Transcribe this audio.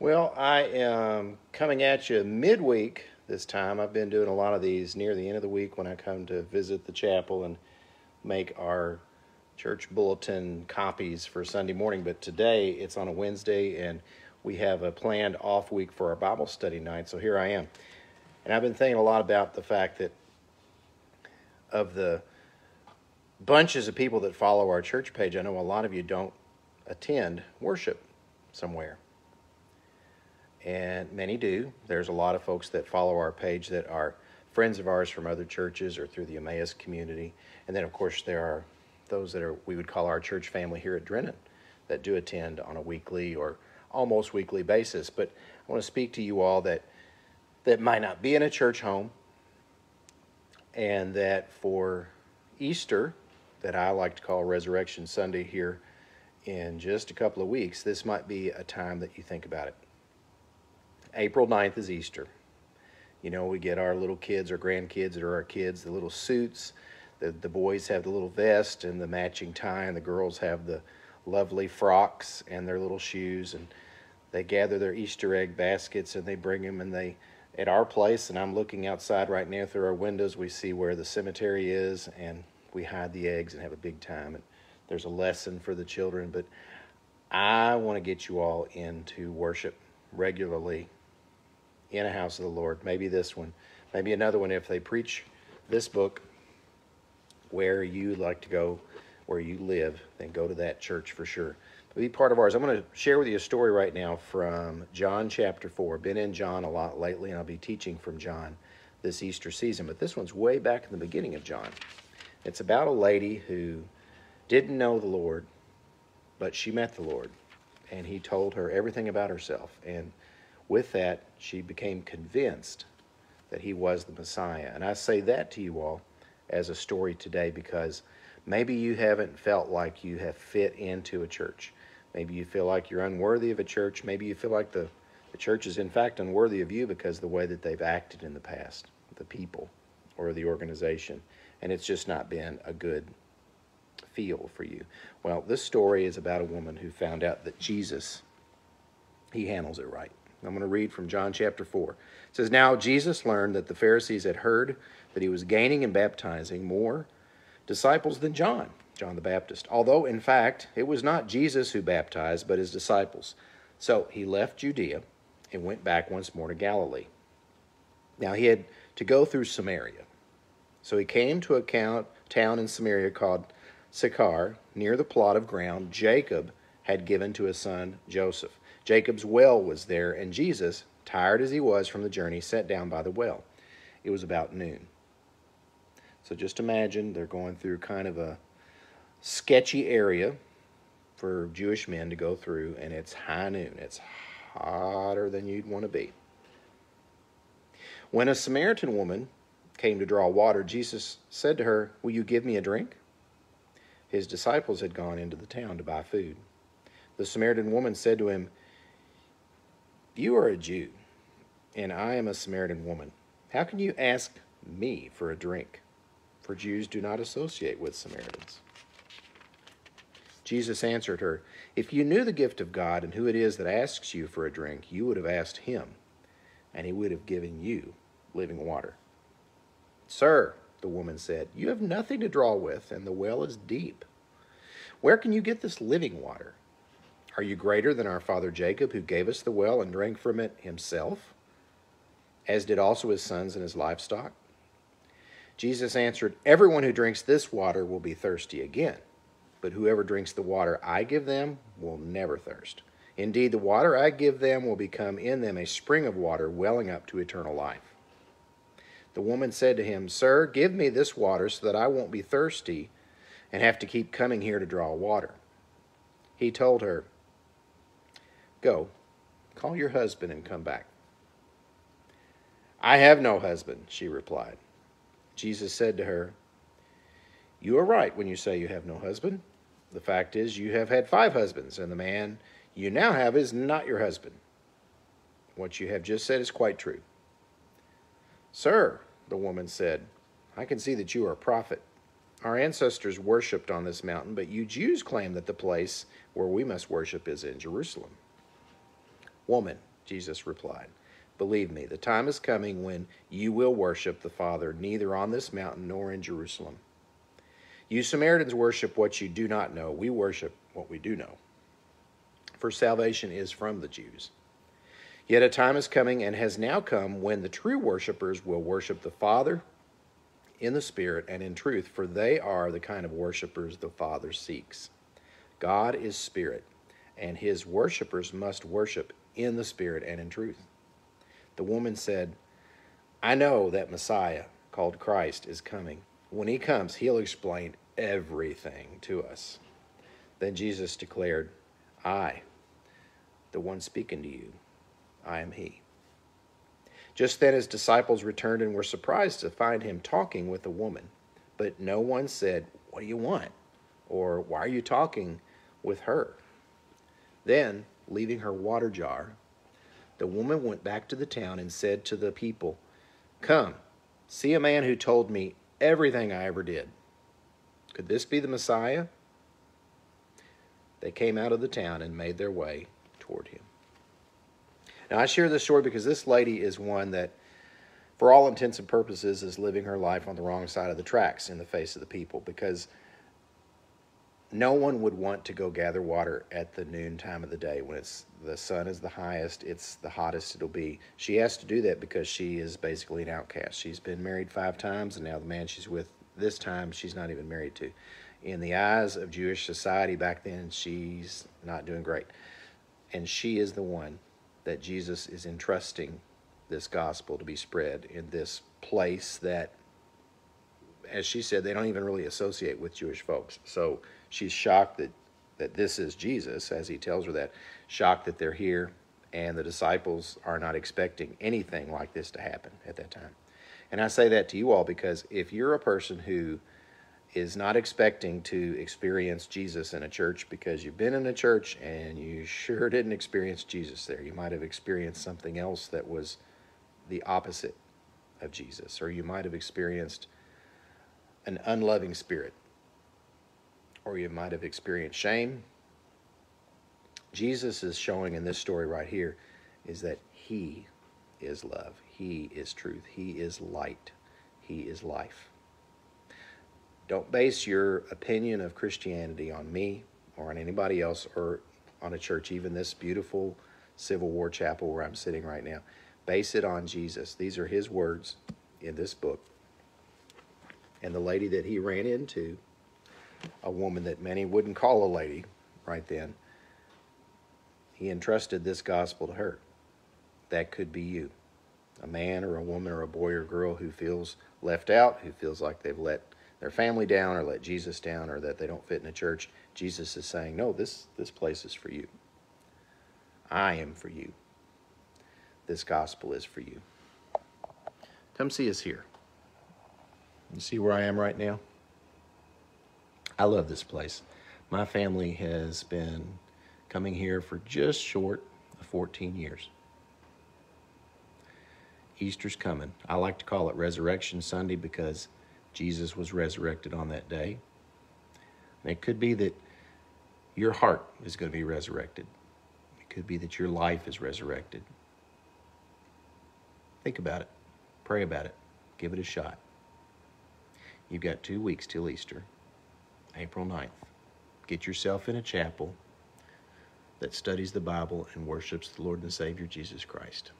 Well, I am coming at you midweek this time. I've been doing a lot of these near the end of the week when I come to visit the chapel and make our church bulletin copies for Sunday morning. But today it's on a Wednesday and we have a planned off week for our Bible study night. So here I am. And I've been thinking a lot about the fact that of the bunches of people that follow our church page, I know a lot of you don't attend worship somewhere and many do. There's a lot of folks that follow our page that are friends of ours from other churches or through the Emmaus community. And then, of course, there are those that are we would call our church family here at Drennon that do attend on a weekly or almost weekly basis. But I want to speak to you all that that might not be in a church home and that for Easter, that I like to call Resurrection Sunday here in just a couple of weeks, this might be a time that you think about it. April 9th is Easter. You know, we get our little kids or grandkids are our kids, the little suits. The, the boys have the little vest and the matching tie, and the girls have the lovely frocks and their little shoes. And they gather their Easter egg baskets and they bring them. And they, at our place, and I'm looking outside right now through our windows, we see where the cemetery is, and we hide the eggs and have a big time. And there's a lesson for the children. But I want to get you all into worship regularly in a house of the Lord. Maybe this one, maybe another one if they preach this book where you like to go, where you live, then go to that church for sure. But be part of ours. I'm going to share with you a story right now from John chapter 4. Been in John a lot lately, and I'll be teaching from John this Easter season. But this one's way back in the beginning of John. It's about a lady who didn't know the Lord, but she met the Lord. And he told her everything about herself. And with that, she became convinced that he was the Messiah. And I say that to you all as a story today because maybe you haven't felt like you have fit into a church. Maybe you feel like you're unworthy of a church. Maybe you feel like the, the church is, in fact, unworthy of you because of the way that they've acted in the past, the people or the organization. And it's just not been a good feel for you. Well, this story is about a woman who found out that Jesus, he handles it right. I'm going to read from John chapter 4. It says, Now Jesus learned that the Pharisees had heard that he was gaining and baptizing more disciples than John, John the Baptist. Although, in fact, it was not Jesus who baptized, but his disciples. So he left Judea and went back once more to Galilee. Now he had to go through Samaria. So he came to a town in Samaria called Sychar, near the plot of ground Jacob had given to his son Joseph. Jacob's well was there, and Jesus, tired as he was from the journey, sat down by the well. It was about noon. So just imagine they're going through kind of a sketchy area for Jewish men to go through, and it's high noon. It's hotter than you'd want to be. When a Samaritan woman came to draw water, Jesus said to her, Will you give me a drink? His disciples had gone into the town to buy food. The Samaritan woman said to him, you are a Jew, and I am a Samaritan woman. How can you ask me for a drink? For Jews do not associate with Samaritans. Jesus answered her, If you knew the gift of God and who it is that asks you for a drink, you would have asked him, and he would have given you living water. Sir, the woman said, You have nothing to draw with, and the well is deep. Where can you get this living water? Are you greater than our father Jacob, who gave us the well and drank from it himself, as did also his sons and his livestock? Jesus answered, Everyone who drinks this water will be thirsty again, but whoever drinks the water I give them will never thirst. Indeed, the water I give them will become in them a spring of water welling up to eternal life. The woman said to him, Sir, give me this water so that I won't be thirsty and have to keep coming here to draw water. He told her, Go, call your husband and come back. I have no husband, she replied. Jesus said to her, You are right when you say you have no husband. The fact is, you have had five husbands, and the man you now have is not your husband. What you have just said is quite true. Sir, the woman said, I can see that you are a prophet. Our ancestors worshipped on this mountain, but you Jews claim that the place where we must worship is in Jerusalem. Woman, Jesus replied, Believe me, the time is coming when you will worship the Father neither on this mountain nor in Jerusalem. You Samaritans worship what you do not know. We worship what we do know. For salvation is from the Jews. Yet a time is coming and has now come when the true worshippers will worship the Father in the Spirit and in truth, for they are the kind of worshippers the Father seeks. God is Spirit, and his worshippers must worship in the Spirit and in truth. The woman said, I know that Messiah, called Christ, is coming. When he comes, he'll explain everything to us. Then Jesus declared, I, the one speaking to you, I am he. Just then his disciples returned and were surprised to find him talking with a woman. But no one said, What do you want? Or why are you talking with her? Then, leaving her water jar, the woman went back to the town and said to the people, Come, see a man who told me everything I ever did. Could this be the Messiah? They came out of the town and made their way toward him. Now, I share this story because this lady is one that, for all intents and purposes, is living her life on the wrong side of the tracks in the face of the people because no one would want to go gather water at the noon time of the day. When it's the sun is the highest it's the hottest it'll be. She has to do that because she is basically an outcast. She's been married five times and now the man she's with this time she's not even married to. In the eyes of jewish society back then she's not doing great. And she is the one that jesus is entrusting this gospel to be spread in this place that as she said they don't even really associate with jewish folks so she's shocked that, that this is Jesus, as he tells her that, shocked that they're here, and the disciples are not expecting anything like this to happen at that time. And I say that to you all because if you're a person who is not expecting to experience Jesus in a church because you've been in a church and you sure didn't experience Jesus there, you might have experienced something else that was the opposite of Jesus, or you might have experienced an unloving spirit or you might have experienced shame. Jesus is showing in this story right here is that He is love, He is truth, He is light, He is life. Don't base your opinion of Christianity on me or on anybody else or on a church, even this beautiful Civil War chapel where I'm sitting right now. Base it on Jesus. These are His words in this book. And the lady that he ran into a woman that many wouldn't call a lady right then. He entrusted this gospel to her. That could be you. A man or a woman or a boy or girl who feels left out, who feels like they've let their family down or let Jesus down or that they don't fit in a church. Jesus is saying, No, this, this place is for you. I am for you. This gospel is for you. Come see us here. You see where I am right now? I love this place. My family has been coming here for just short of 14 years. Easter's coming. I like to call it Resurrection Sunday because Jesus was resurrected on that day. And it could be that your heart is going to be resurrected. It could be that your life is resurrected. Think about it. Pray about it. Give it a shot. You've got two weeks till Easter. April 9th. Get yourself in a chapel that studies the Bible and worships the Lord and Savior Jesus Christ.